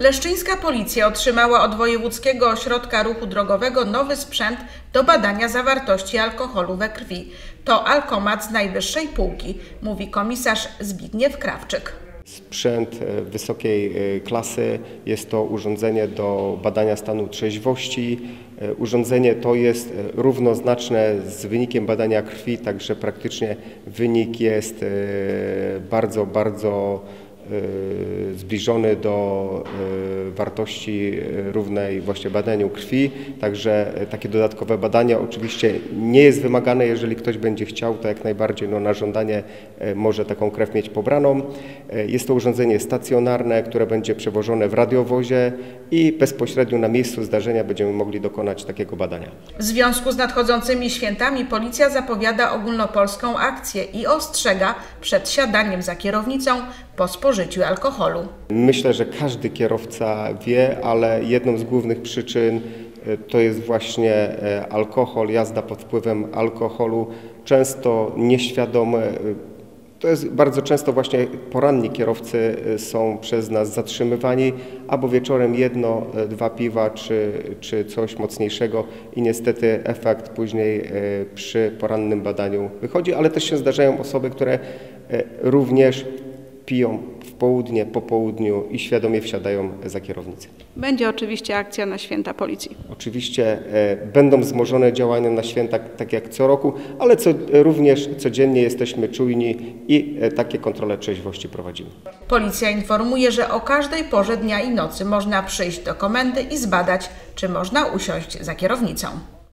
Leszczyńska policja otrzymała od Wojewódzkiego Ośrodka Ruchu Drogowego nowy sprzęt do badania zawartości alkoholu we krwi. To alkomat z najwyższej półki, mówi komisarz Zbigniew Krawczyk. Sprzęt e, wysokiej e, klasy jest to urządzenie do badania stanu trzeźwości. E, Urządzenie to jest równoznaczne z wynikiem badania krwi, także praktycznie wynik jest bardzo, bardzo zbliżony do e, wartości równej właśnie badaniu krwi. Także takie dodatkowe badania oczywiście nie jest wymagane, jeżeli ktoś będzie chciał, to jak najbardziej no, na żądanie e, może taką krew mieć pobraną. Jest to urządzenie stacjonarne, które będzie przewożone w radiowozie i bezpośrednio na miejscu zdarzenia będziemy mogli dokonać takiego badania. W związku z nadchodzącymi świętami policja zapowiada ogólnopolską akcję i ostrzega przed siadaniem za kierownicą po spożyciu alkoholu. Myślę, że każdy kierowca wie, ale jedną z głównych przyczyn e, to jest właśnie e, alkohol, jazda pod wpływem alkoholu, często nieświadome. e, To jest bardzo często właśnie poranni kierowcy są przez nas zatrzymywani, albo wieczorem jedno, dwa piwa czy, czy coś mocniejszego i niestety efekt później przy porannym badaniu wychodzi, ale też się zdarzają osoby, które również piją w południe, po południu i świadomie wsiadają za kierownicę. Będzie oczywiście akcja na święta policji. Oczywiście e, będą wzmożone działania na święta, tak jak co roku, ale co, również codziennie jesteśmy czujni i e, takie kontrole trzeźwości prowadzimy. Policja informuje, że o każdej porze dnia i nocy można przyjść do komendy i zbadać, czy można usiąść za kierownicą.